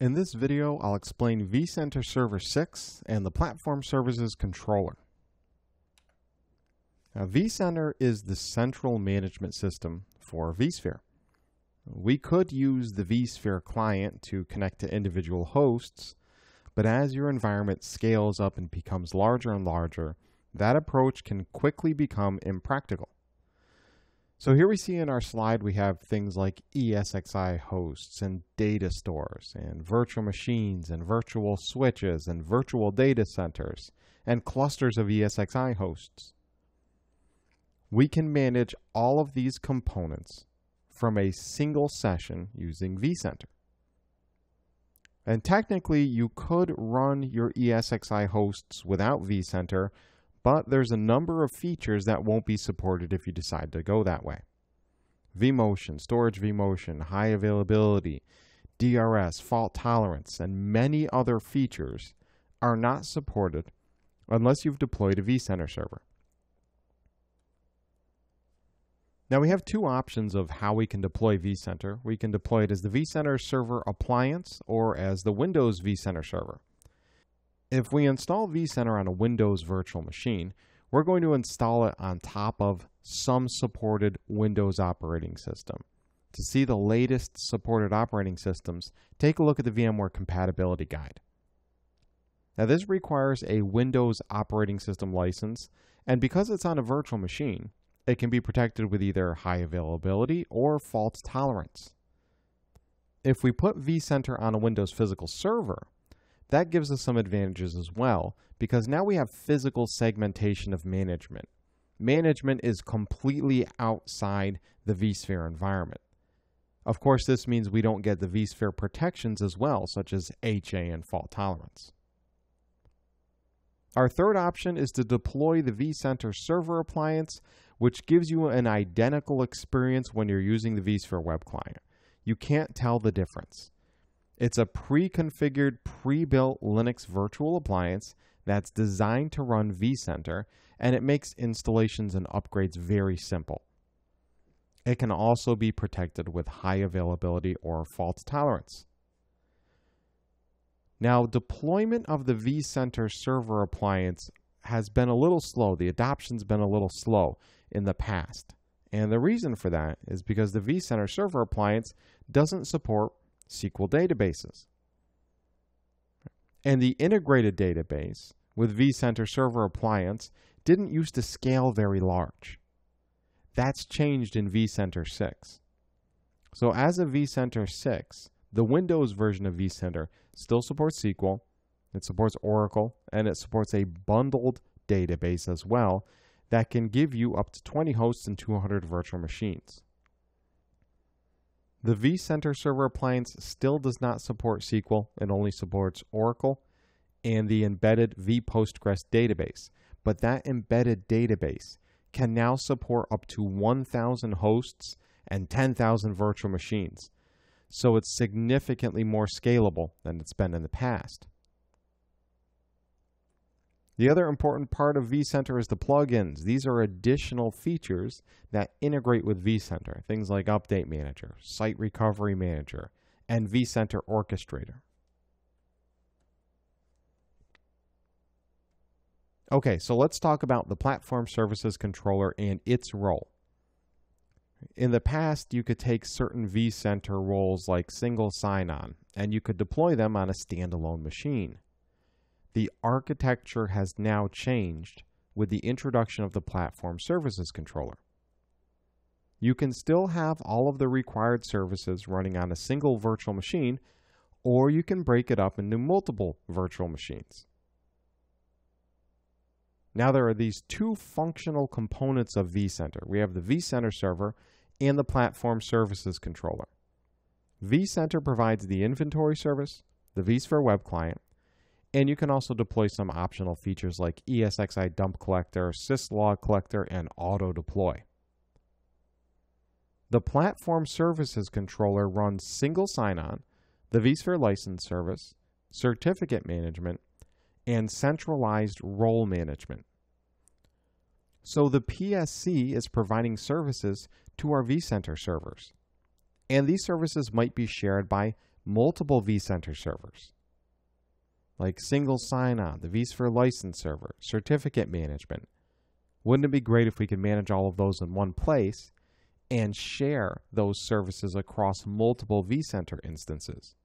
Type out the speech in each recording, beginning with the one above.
In this video, I'll explain vCenter Server 6 and the Platform Services Controller. Now, vCenter is the central management system for vSphere. We could use the vSphere client to connect to individual hosts, but as your environment scales up and becomes larger and larger, that approach can quickly become impractical. So here we see in our slide we have things like ESXi hosts and data stores and virtual machines and virtual switches and virtual data centers and clusters of ESXi hosts. We can manage all of these components from a single session using vCenter. And technically, you could run your ESXi hosts without vCenter but there's a number of features that won't be supported if you decide to go that way. vMotion, storage vMotion, high availability, DRS, fault tolerance, and many other features are not supported unless you've deployed a vCenter server. Now we have two options of how we can deploy vCenter. We can deploy it as the vCenter server appliance or as the Windows vCenter server. If we install vCenter on a Windows virtual machine, we're going to install it on top of some supported Windows operating system. To see the latest supported operating systems, take a look at the VMware Compatibility Guide. Now, this requires a Windows operating system license, and because it's on a virtual machine, it can be protected with either high availability or fault tolerance. If we put vCenter on a Windows physical server, that gives us some advantages as well because now we have physical segmentation of management. Management is completely outside the vSphere environment. Of course, this means we don't get the vSphere protections as well, such as HA and fault tolerance. Our third option is to deploy the vCenter server appliance, which gives you an identical experience when you're using the vSphere web client. You can't tell the difference. It's a pre-configured, pre-built Linux virtual appliance that's designed to run vCenter, and it makes installations and upgrades very simple. It can also be protected with high availability or fault tolerance. Now, deployment of the vCenter server appliance has been a little slow. The adoption's been a little slow in the past. And the reason for that is because the vCenter server appliance doesn't support SQL databases. And the integrated database with vCenter Server Appliance didn't used to scale very large. That's changed in vCenter 6. So as of vCenter 6, the Windows version of vCenter still supports SQL, it supports Oracle, and it supports a bundled database as well that can give you up to 20 hosts and 200 virtual machines. The vCenter server appliance still does not support SQL. It only supports Oracle and the embedded vPostgres database. But that embedded database can now support up to 1,000 hosts and 10,000 virtual machines. So it's significantly more scalable than it's been in the past. The other important part of vCenter is the plugins. These are additional features that integrate with vCenter, things like Update Manager, Site Recovery Manager, and vCenter Orchestrator. Okay, so let's talk about the Platform Services Controller and its role. In the past, you could take certain vCenter roles like single sign-on, and you could deploy them on a standalone machine the architecture has now changed with the introduction of the Platform Services Controller. You can still have all of the required services running on a single virtual machine, or you can break it up into multiple virtual machines. Now there are these two functional components of vCenter. We have the vCenter server and the Platform Services Controller. vCenter provides the inventory service, the vSphere web client, and you can also deploy some optional features like ESXi dump collector, syslog collector, and auto deploy. The Platform Services Controller runs single sign-on, the vSphere license service, certificate management, and centralized role management. So the PSC is providing services to our vCenter servers. And these services might be shared by multiple vCenter servers, like single sign-on, the vSphere license server, certificate management. Wouldn't it be great if we could manage all of those in one place and share those services across multiple vCenter instances?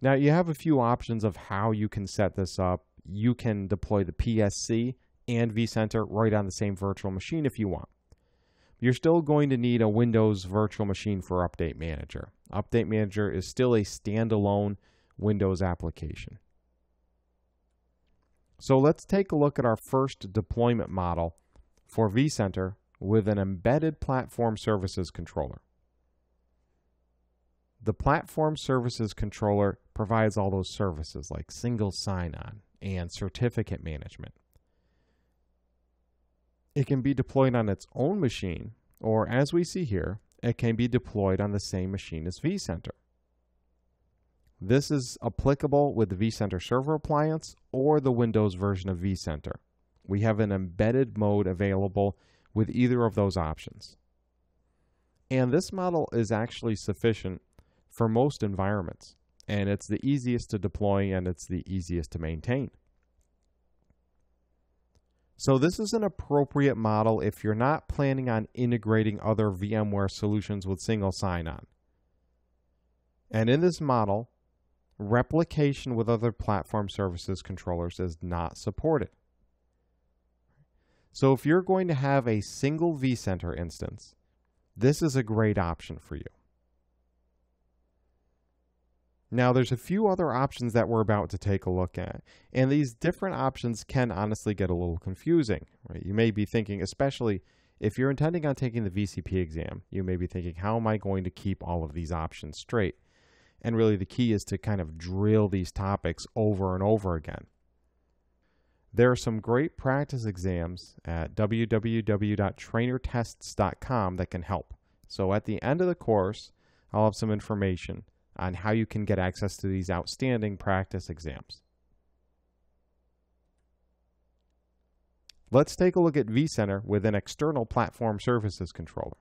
Now, you have a few options of how you can set this up. You can deploy the PSC and vCenter right on the same virtual machine if you want. You're still going to need a Windows virtual machine for Update Manager. Update Manager is still a standalone Windows application. So let's take a look at our first deployment model for vCenter with an embedded platform services controller. The platform services controller provides all those services like single sign-on and certificate management. It can be deployed on its own machine, or as we see here, it can be deployed on the same machine as vCenter. This is applicable with the vCenter Server appliance or the Windows version of vCenter. We have an embedded mode available with either of those options. And this model is actually sufficient for most environments, and it's the easiest to deploy and it's the easiest to maintain. So this is an appropriate model if you're not planning on integrating other VMware solutions with single sign-on. And in this model, replication with other platform services controllers is not supported. So if you're going to have a single vCenter instance, this is a great option for you. Now, there's a few other options that we're about to take a look at, and these different options can honestly get a little confusing. Right? You may be thinking, especially if you're intending on taking the VCP exam, you may be thinking, how am I going to keep all of these options straight? And really, the key is to kind of drill these topics over and over again. There are some great practice exams at www.trainertests.com that can help. So at the end of the course, I'll have some information on how you can get access to these outstanding practice exams. Let's take a look at vCenter with an external platform services controller.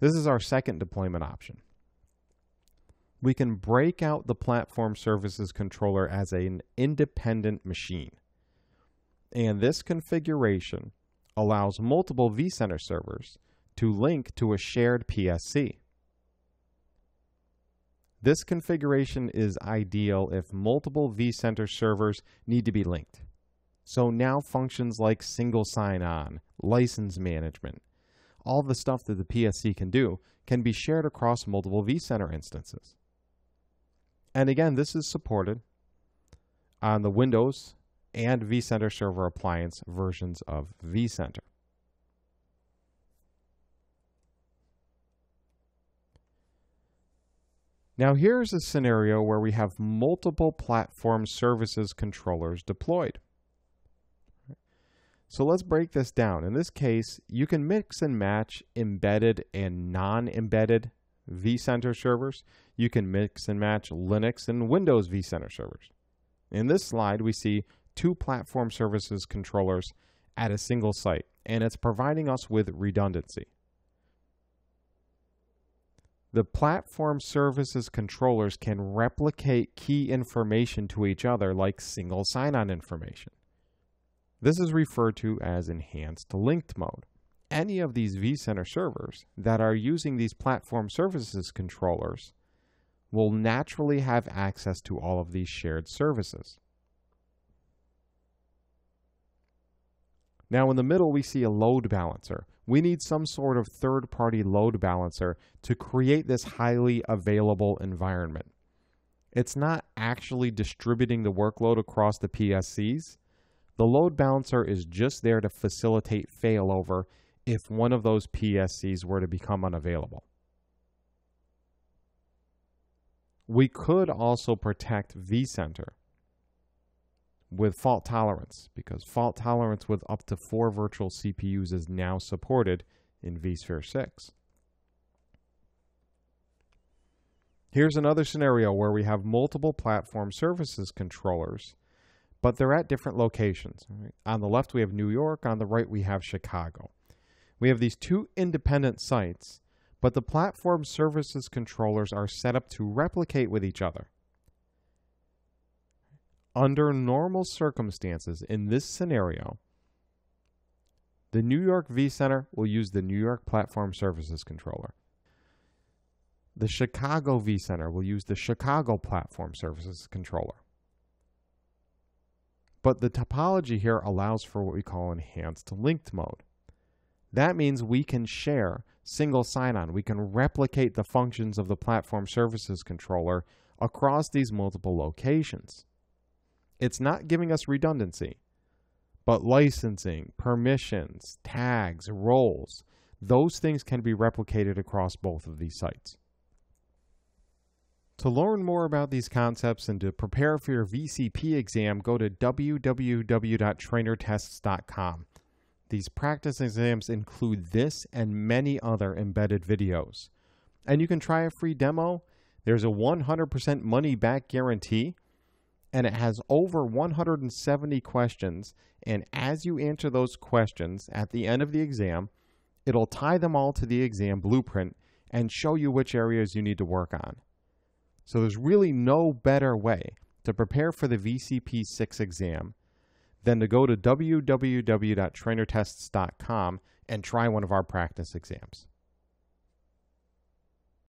This is our second deployment option. We can break out the platform services controller as an independent machine. And this configuration allows multiple vCenter servers to link to a shared PSC. This configuration is ideal if multiple vCenter servers need to be linked. So now functions like single sign-on, license management, all the stuff that the PSC can do can be shared across multiple vCenter instances. And again, this is supported on the Windows and vCenter Server Appliance versions of vCenter. Now here's a scenario where we have multiple platform services controllers deployed. So let's break this down. In this case, you can mix and match embedded and non-embedded vCenter servers. You can mix and match Linux and Windows vCenter servers. In this slide, we see two platform services controllers at a single site, and it's providing us with redundancy. The platform services controllers can replicate key information to each other like single sign-on information. This is referred to as enhanced linked mode. Any of these vCenter servers that are using these platform services controllers will naturally have access to all of these shared services. Now in the middle, we see a load balancer. We need some sort of third-party load balancer to create this highly available environment. It's not actually distributing the workload across the PSCs. The load balancer is just there to facilitate failover if one of those PSCs were to become unavailable. We could also protect vCenter with fault tolerance because fault tolerance with up to four virtual CPUs is now supported in vSphere 6. Here's another scenario where we have multiple platform services controllers, but they're at different locations. On the left, we have New York. On the right, we have Chicago. We have these two independent sites, but the platform services controllers are set up to replicate with each other. Under normal circumstances, in this scenario, the New York vCenter will use the New York Platform Services Controller. The Chicago vCenter will use the Chicago Platform Services Controller. But the topology here allows for what we call enhanced linked mode. That means we can share single sign-on. We can replicate the functions of the Platform Services Controller across these multiple locations. It's not giving us redundancy, but licensing, permissions, tags, roles, those things can be replicated across both of these sites. To learn more about these concepts and to prepare for your VCP exam, go to www.trainertests.com. These practice exams include this and many other embedded videos. And you can try a free demo. There's a 100% money back guarantee, and it has over 170 questions. And as you answer those questions at the end of the exam, it'll tie them all to the exam blueprint and show you which areas you need to work on. So there's really no better way to prepare for the VCP 6 exam than to go to www.trainertests.com and try one of our practice exams.